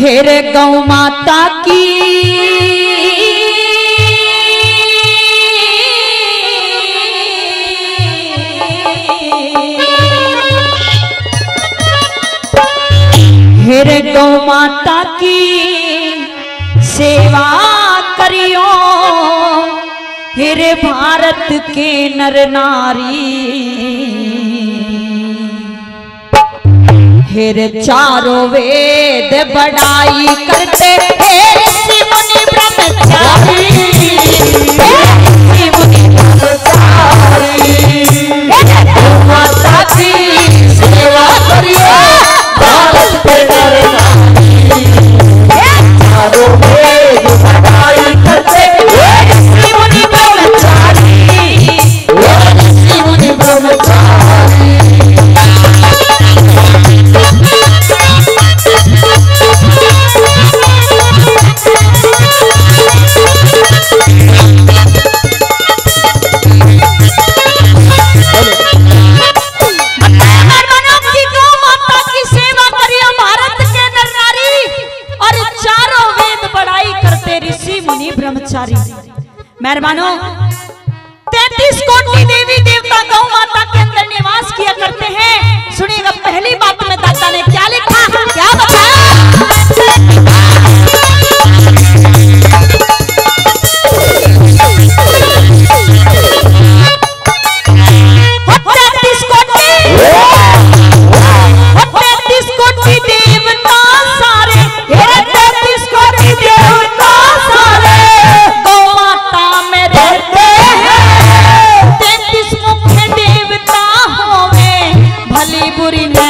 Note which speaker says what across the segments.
Speaker 1: हेर गौ माता की। हेर गौ माता की सेवा करियो। हेरे भारत के नर नारी। फिर चारों वेद बड़ाई करते हे। मुनि ब्रह्मचारी। করিলে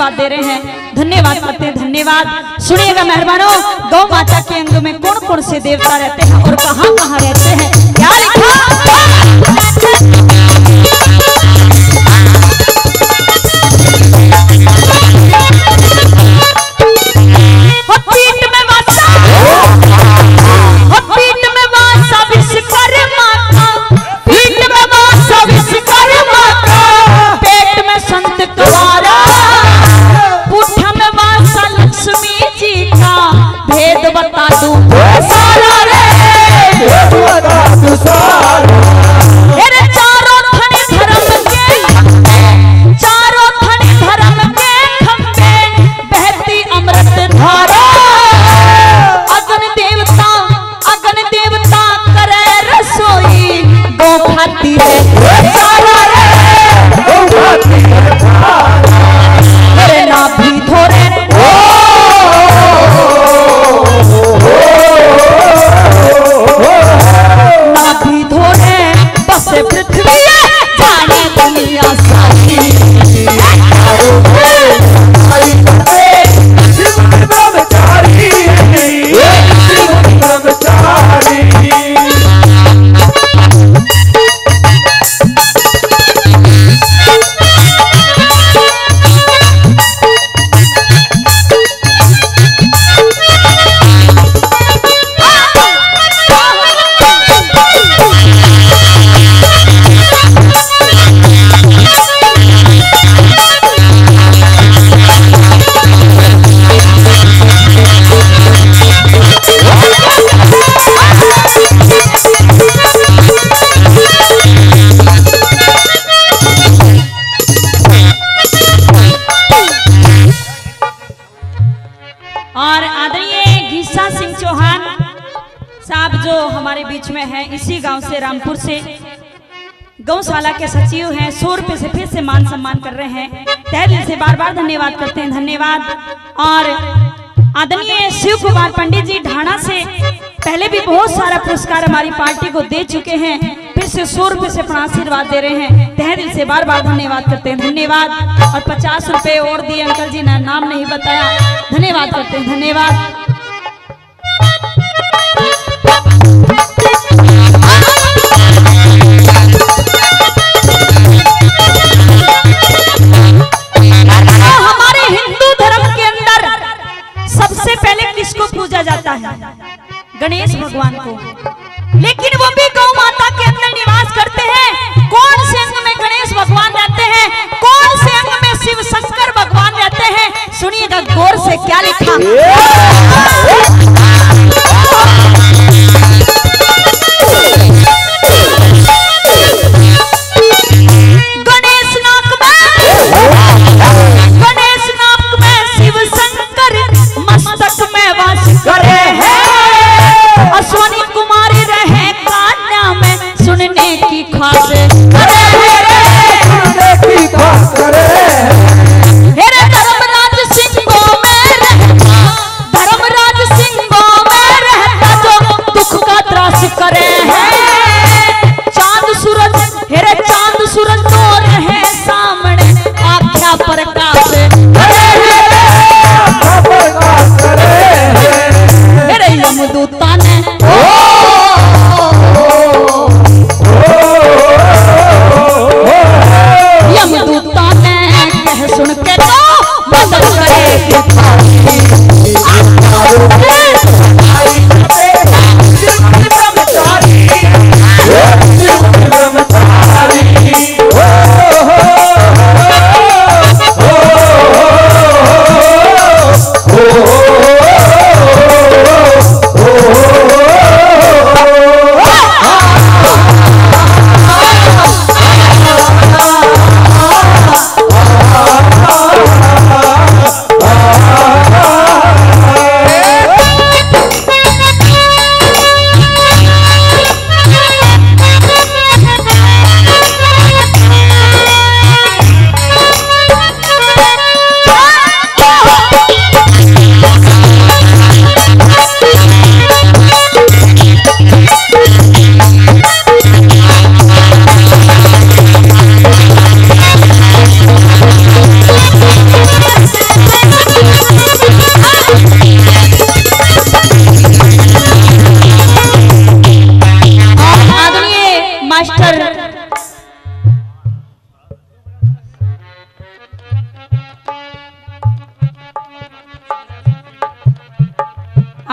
Speaker 1: धन्यवाद दे रहे हैं। धन्यवाद करते हैं, धन्यवाद। सुनिएगा मेहरबानों, गौ माता के अंग में कौन कौन से देवता रहते हैं और कहाँ कहाँ रहते हैं? Santo साहब जो हमारे बीच में है, इसी गाँव से, रामपुर से। गौशाला के सचिव हैं, सौ रुपए से फिर से मान सम्मान कर रहे हैं। तहे दिल से बार बार धन्यवाद करते हैं, धन्यवाद। और आदरणीय शिव कुमार पंडित जी ढाणा से पहले भी बहुत सारा पुरस्कार हमारी पार्टी को दे चुके हैं, फिर से सौ रुपए से अपना आशीर्वाद दे रहे हैं। तह दिल से बार बार धन्यवाद करते हैं, धन्यवाद। और पचास रुपए और दिए, अंकल जी ने नाम नहीं बताया। धन्यवाद करते हैं, धन्यवाद। से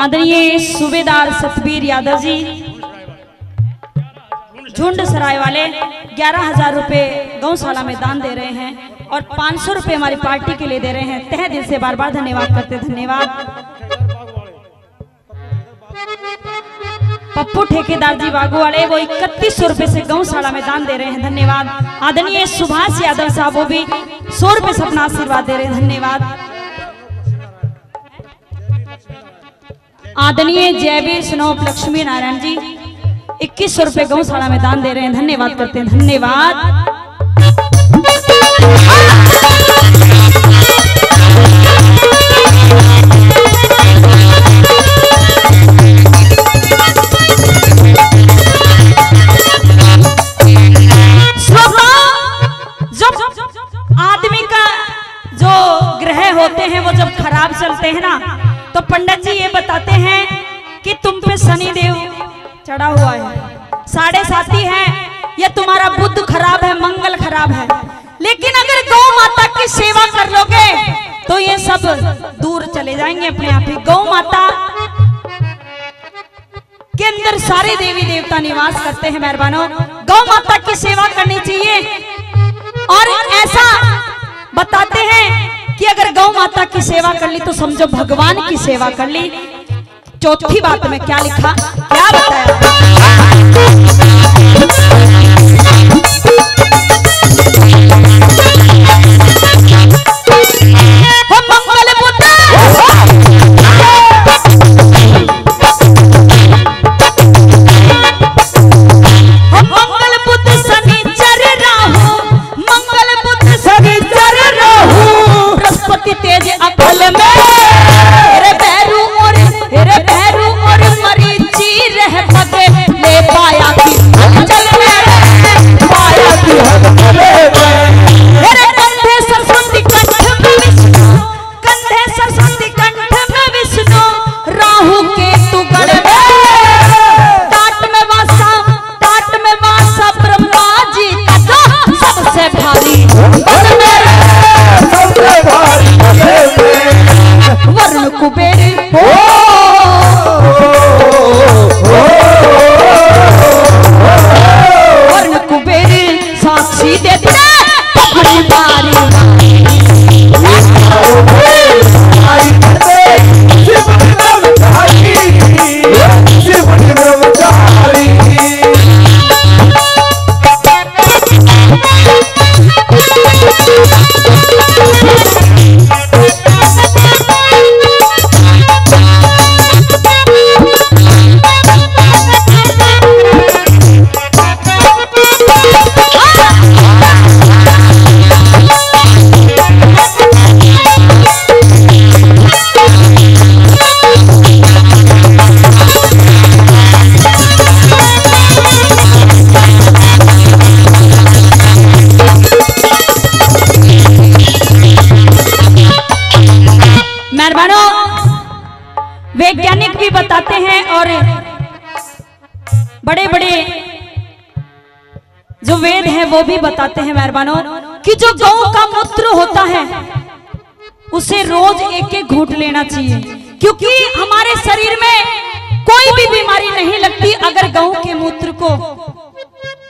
Speaker 1: आदरणीय सूबेदार सतबीर यादव जी, झुंड सराय वाले ग्यारह हज़ार रुपए गौशाला में दान दे रहे हैं और पाँच सौ रुपए हमारी पार्टी के लिए दे रहे हैं। तह दिल से बार बार धन्यवाद करते, धन्यवाद। पप्पू ठेकेदार जी बागू वाले, वो इकतीस सौ रुपए से गौशाला में दान दे रहे हैं। धन्यवाद। आदरणीय सुभाष यादव साहब, वो भी सौ रुपए से अपना आशीर्वाद दे रहे हैं। धन्यवाद। आदरणीय जयवीर स्नोप लक्ष्मी नारायण जी, इक्कीस सौ रुपए गौशाला में दान दे रहे हैं। धन्यवाद करते हैं। धन्यवाद। खराब है, मंगल खराब है। लेकिन अगर गौ माता की सेवा कर लोगे तो ये सब दूर चले जाएँगे अपने आप ही। गौ माता के अंदर सारे देवी देवता निवास करते हैं, मेहरबानों। गौ माता की सेवा करनी चाहिए। और ऐसा बताते हैं कि अगर गौ माता की सेवा कर ली तो समझो भगवान की सेवा कर ली। चौथी बात में क्या लिखा? क्या बताया? वैज्ञानिक भी बताते हैं और बड़े बड़े जो वेद हैं, वो भी बताते हैं मेहरबानों, कि जो गौ का मूत्र होता है, उसे रोज एक एक घूट लेना चाहिए। क्योंकि हमारे शरीर में कोई भी बीमारी नहीं लगती अगर गऊ के मूत्र को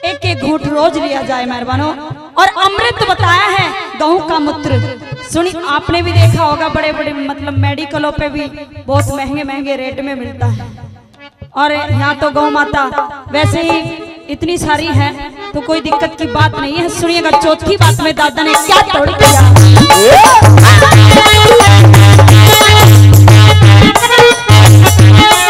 Speaker 1: एक एक घूट रोज लिया जाए मेहरबानों। और अमृत बताया है गऊ का मूत्र। सुनी आपने भी देखा होगा बड़े बड़े मतलब मेडिकलों पे भी बहुत महँगे महँगे रेट में मिलता है। और यहाँ तो गौ माता वैसे ही इतनी सारी है तो कोई दिक्कत की बात नहीं है। सुनिएगा चौथी बात में दादा ने क्या तोड़ दिया।